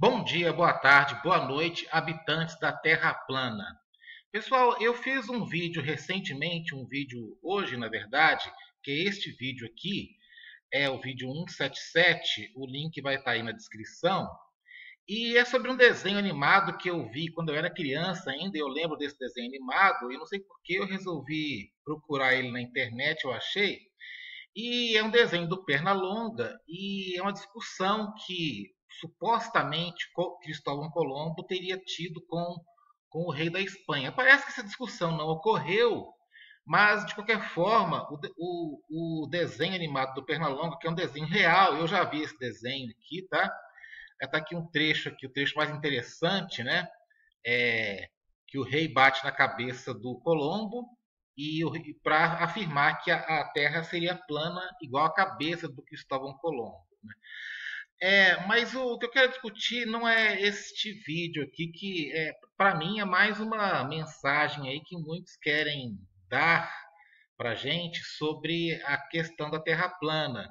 Bom dia, boa tarde, boa noite, habitantes da Terra plana. Pessoal, eu fiz um vídeo recentemente, um vídeo hoje, na verdade, que é este vídeo aqui, é o vídeo 177, o link vai estar aí na descrição, e é sobre um desenho animado que eu vi quando eu era criança ainda, eu lembro desse desenho animado, e não sei por que eu resolvi procurar ele na internet, eu achei, e é um desenho do Pernalonga, e é uma discussão que supostamente Cristóvão Colombo teria tido com, com o rei da Espanha. Parece que essa discussão não ocorreu, mas de qualquer forma, o, o, o desenho animado do Pernalonga, que é um desenho real, eu já vi esse desenho aqui, tá? Está aqui um trecho aqui, o trecho mais interessante, né? É, que o rei bate na cabeça do Colombo e, e para afirmar que a, a, Terra seria plana igual a cabeça do Cristóvão Colombo. Né? É, mas o que eu quero discutir não é este vídeo aqui, que é, para mim é mais uma mensagem aí que muitos querem dar para gente sobre a questão da Terra plana.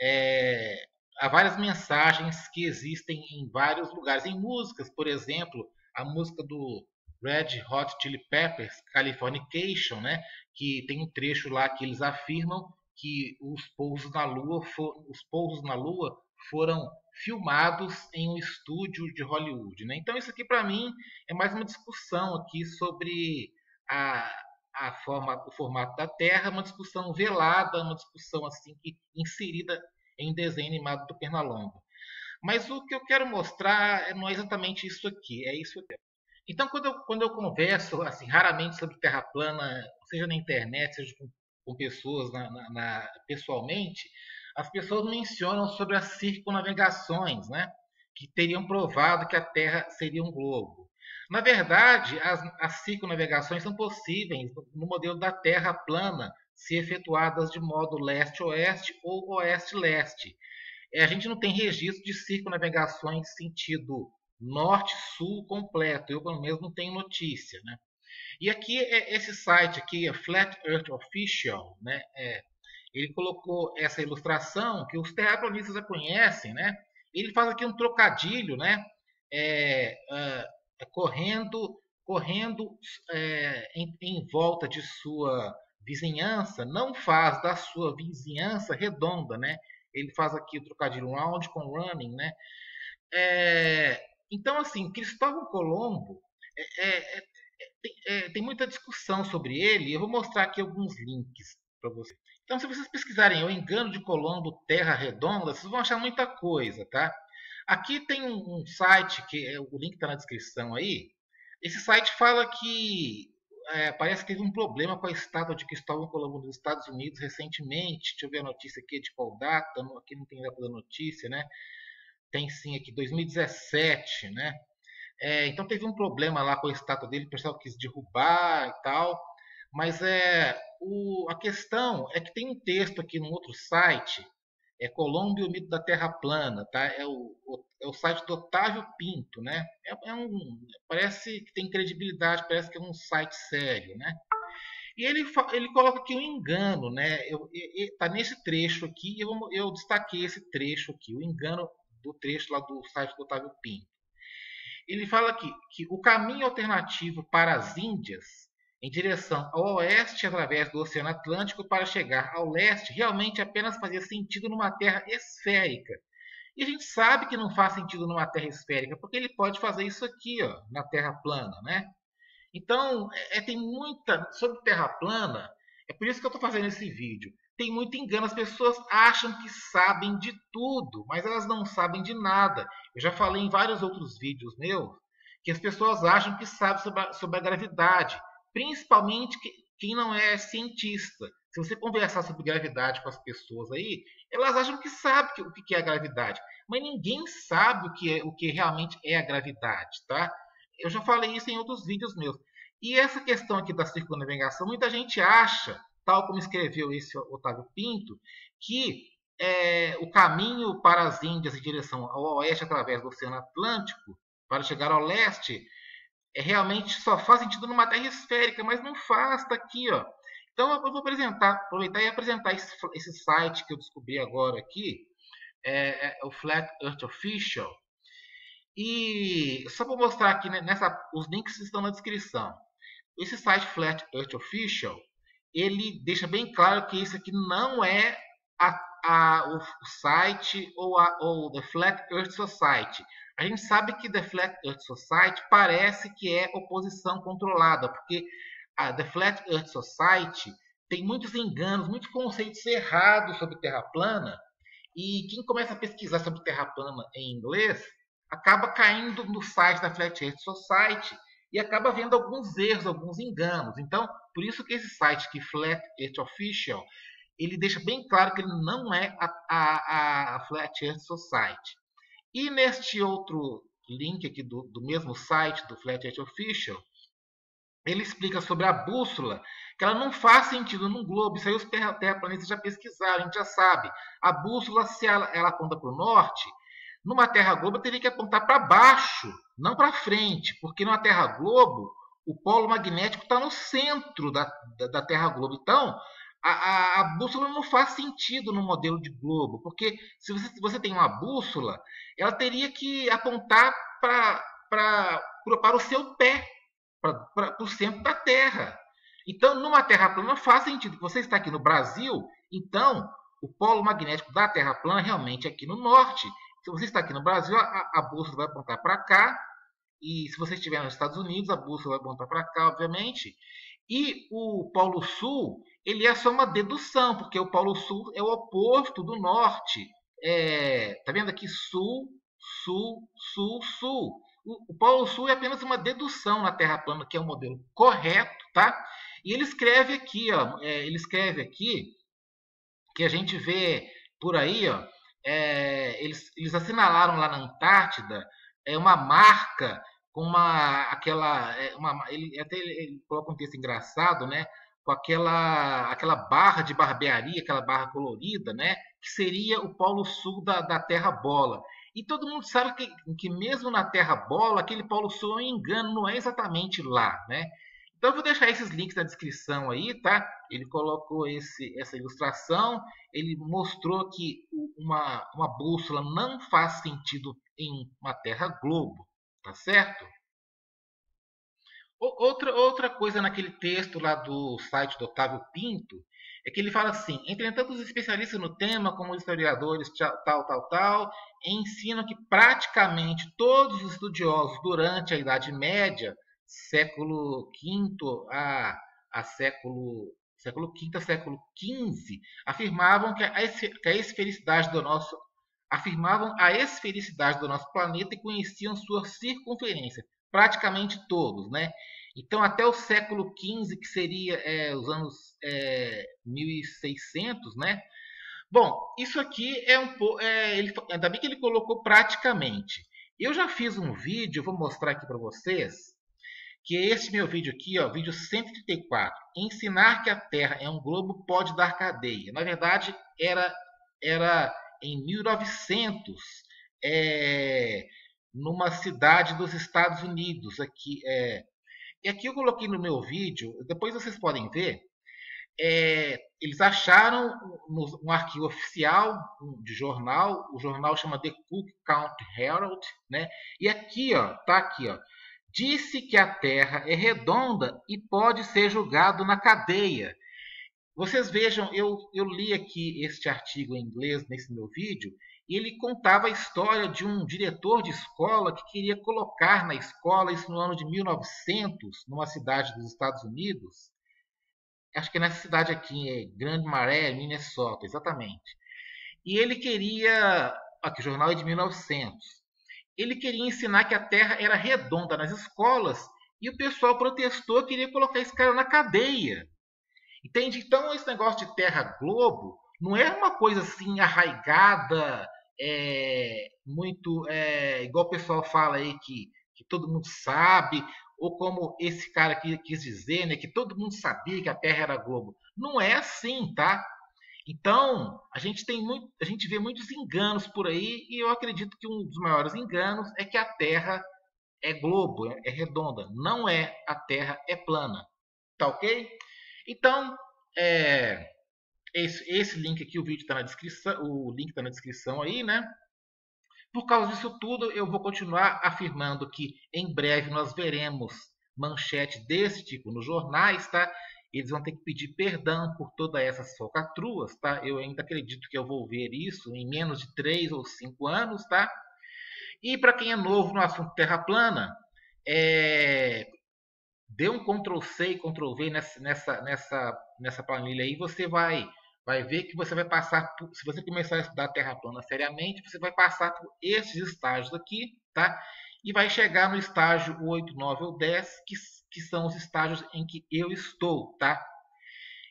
É, há várias mensagens que existem em vários lugares. Em músicas, por exemplo, a música do Red Hot Chili Peppers, Californication, né? que tem um trecho lá que eles afirmam que os pousos na Lua, for, os pousos na Lua foram filmados em um estúdio de Hollywood. Né? Então isso aqui para mim é mais uma discussão aqui sobre a, a forma, o formato da Terra, uma discussão velada, uma discussão assim que inserida em desenho animado do Pernalonga. Mas o que eu quero mostrar não é exatamente isso aqui, é isso aqui. Então, quando eu, quando eu converso assim, raramente sobre Terra plana, seja na internet, seja com, com pessoas na, na, na, pessoalmente, as pessoas mencionam sobre as circunnavegações, né? que teriam provado que a Terra seria um globo. Na verdade, as, as circunnavegações são possíveis no modelo da Terra plana, se efetuadas de modo leste-oeste ou oeste-leste. É, a gente não tem registro de circunnavegações sentido norte-sul completo. Eu, pelo menos, não tenho notícia. Né? E aqui, é, esse site aqui, é Flat Earth Official, né? É, ele colocou essa ilustração que os terraplanistas já conhecem. Né? Ele faz aqui um trocadilho, né? É, uh, correndo, correndo é, em, em volta de sua vizinhança não faz da sua vizinhança redonda, né? Ele faz aqui o trocadilho round com running, né? É, então, assim, Cristóvão Colombo é, é, é, é, tem muita discussão sobre ele. Eu vou mostrar aqui alguns links para vocês. Então, se vocês pesquisarem o engano de Colombo Terra Redonda, vocês vão achar muita coisa, tá? Aqui tem um, um site que é, o link está na descrição aí. Esse site fala que é, parece que teve um problema com a estátua de Cristóvão Colombo nos Estados Unidos recentemente. Deixa eu ver a notícia aqui de qual data. Aqui não tem data da notícia, né? Tem sim aqui, 2017, né? É, então teve um problema lá com a estátua dele, o pessoal quis derrubar e tal. Mas é, o, a questão é que tem um texto aqui num outro site é Colombo e o mito da Terra plana, tá? É o, o, é o site do Otávio Pinto, né? É, é, um, parece que tem credibilidade, parece que é um site sério, né? E ele, ele coloca aqui um engano, né? Eu, eu, tá nesse trecho aqui, eu, eu destaquei esse trecho aqui, o engano do trecho lá do site do Otávio Pinto. Ele fala aqui que o caminho alternativo para as Índias em direção ao oeste através do Oceano Atlântico para chegar ao leste realmente apenas fazia sentido numa Terra esférica. E a gente sabe que não faz sentido numa Terra esférica, porque ele pode fazer isso aqui, ó, na Terra plana, né? Então, é, é tem muita sobre Terra plana. É por isso que eu estou fazendo esse vídeo. Tem muito engano. As pessoas acham que sabem de tudo, mas elas não sabem de nada. Eu já falei em vários outros vídeos meus que as pessoas acham que sabem sobre a, sobre a gravidade principalmente quem não é cientista. Se você conversar sobre gravidade com as pessoas aí, elas acham que sabe o que é a gravidade, mas ninguém sabe o que, é, o que realmente é a gravidade, tá? Eu já falei isso em outros vídeos meus. E essa questão aqui da circunnavegação, muita gente acha, tal como escreveu esse Otávio Pinto, que é, o caminho para as Índias em direção ao oeste através do Oceano Atlântico, para chegar ao leste, é, realmente só faz sentido numa Terra esférica, mas não faz, está aqui, ó. Então eu vou apresentar, aproveitar e apresentar esse, esse site que eu descobri agora aqui, é, é, o Flat Earth Official. E só para mostrar aqui, né, nessa, os links estão na descrição. Esse site Flat Earth Official, ele deixa bem claro que isso aqui não é a, a, o, site ou, a, ou The Flat Earth Society. A gente sabe que The Flat Earth Society parece que é oposição controlada, porque a The Flat Earth Society tem muitos enganos, muitos conceitos errados sobre Terra plana, e quem começa a pesquisar sobre Terra plana em inglês acaba caindo no site da Flat Earth Society e acaba vendo alguns erros, alguns enganos. Então, por isso que esse site que Flat Earth Official, ele deixa bem claro que ele não é a, a, a Flat Earth Society. E neste outro link aqui do, do mesmo site do Flat Earth Official, ele explica sobre a bússola, que ela não faz sentido num globo. Isso aí os terraplanistas já pesquisaram, a gente já sabe. A bússola, se ela, ela aponta para o norte, numa Terra Globo teria que apontar para baixo, não para frente, porque numa Terra Globo o polo magnético está no centro da, da, da, Terra Globo. Então, a, a, a, bússola não faz sentido no modelo de globo, porque se você, você tem uma bússola, ela teria que apontar pra para o seu pé, para o centro da Terra. Então, numa Terra plana faz sentido. Você está aqui no Brasil, então o polo magnético da Terra plana realmente é aqui no norte. Se você está aqui no Brasil, a, a bússola vai apontar para cá. E se você estiver nos Estados Unidos, a bússola vai apontar para cá, obviamente. E o Polo Sul, ele é só uma dedução, porque o Polo Sul é o oposto do norte. É, tá vendo aqui? Sul, Sul, Sul, Sul. O, o Polo Sul é apenas uma dedução na Terra plana, que é o modelo correto, tá? E ele escreve aqui, ó, é, ele escreve aqui que a gente vê por aí, ó, é, eles, eles assinalaram lá na Antártida é, uma marca com uma aquela é, uma, ele até ele, ele coloca um texto engraçado, né? Com aquela aquela barra de barbearia, aquela barra colorida, né? Que seria o polo sul da, da Terra Bola. E todo mundo sabe que, que mesmo na Terra Bola, aquele polo sul é um engano, não é exatamente lá, né? Então eu vou deixar esses links na descrição aí, tá? Ele colocou esse, essa ilustração, ele mostrou que uma, uma bússola não faz sentido em uma Terra globo, tá certo? Outra, outra coisa naquele texto lá do site do Otávio Pinto é que ele fala assim: entretanto, os especialistas no tema, como historiadores, tal, tal, tal, ensinam que praticamente todos os estudiosos durante a Idade Média século V a, a século século V século XV afirmavam que a, que a esfericidade do nosso afirmavam a esfericidade do nosso planeta e conheciam sua circunferência, praticamente todos, né? Então até o século XV, que seria é, os anos é, 1600, né? Bom, isso aqui é um pouco, é, ainda bem que ele colocou praticamente. Eu já fiz um vídeo, vou mostrar aqui para vocês que é esse meu vídeo aqui, ó, vídeo 134. Ensinar que a Terra é um globo pode dar cadeia. Na verdade, era, era em 1900, é, numa cidade dos Estados Unidos. Aqui, é, e aqui eu coloquei no meu vídeo, depois vocês podem ver. É, eles acharam um arquivo oficial de jornal, o jornal chama The Cook County Herald, né? E aqui, ó, tá aqui, ó disse que a terra é redonda e pode ser julgado na cadeia. Vocês vejam, eu, eu li aqui este artigo em inglês nesse meu vídeo, e ele contava a história de um diretor de escola que queria colocar na escola, isso no ano de 1900, numa cidade dos Estados Unidos. Acho que é nessa cidade aqui, é Grande Maré, Minnesota, exatamente. E ele queria. Aqui, o jornal é de 1900 ele queria ensinar que a Terra era redonda nas escolas e o pessoal protestou, queria colocar esse cara na cadeia. Entende? Então, esse negócio de Terra Globo não é uma coisa assim arraigada, é, muito é, igual o pessoal fala aí que, que todo mundo sabe, ou como esse cara aqui quis dizer, né, que todo mundo sabia que a Terra era globo. Não é assim, tá? Então, a gente tem muito, a gente vê muitos enganos por aí e eu acredito que um dos maiores enganos é que a Terra é globo, é redonda. Não é, a Terra é plana. Tá ok? Então, é, esse, esse link aqui, o vídeo está na descrição, o link está na descrição aí, né? Por causa disso tudo, eu vou continuar afirmando que em breve nós veremos manchete desse tipo nos jornais, tá? Eles vão ter que pedir perdão por todas essas falcatruas, tá? Eu ainda acredito que eu vou ver isso em menos de 3 ou 5 anos, tá? E para quem é novo no assunto terra plana, é... dê um Ctrl C e Ctrl V nessa, nessa, nessa, nessa planilha aí, você vai vai ver que você vai passar, por, se você começar a estudar Terra plana seriamente, você vai passar por esses estágios aqui, tá? E vai chegar no estágio 8, 9 ou 10, que, que são os estágios em que eu estou, tá?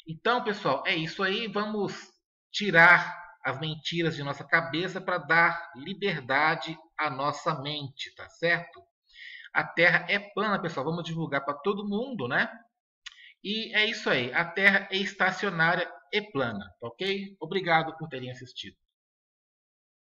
Então, pessoal, é isso aí. Vamos tirar as mentiras de nossa cabeça para dar liberdade à nossa mente, tá certo? A Terra é plana, pessoal. Vamos divulgar para todo mundo, né? E é isso aí. A Terra é estacionária e plana, ok? Obrigado por terem assistido.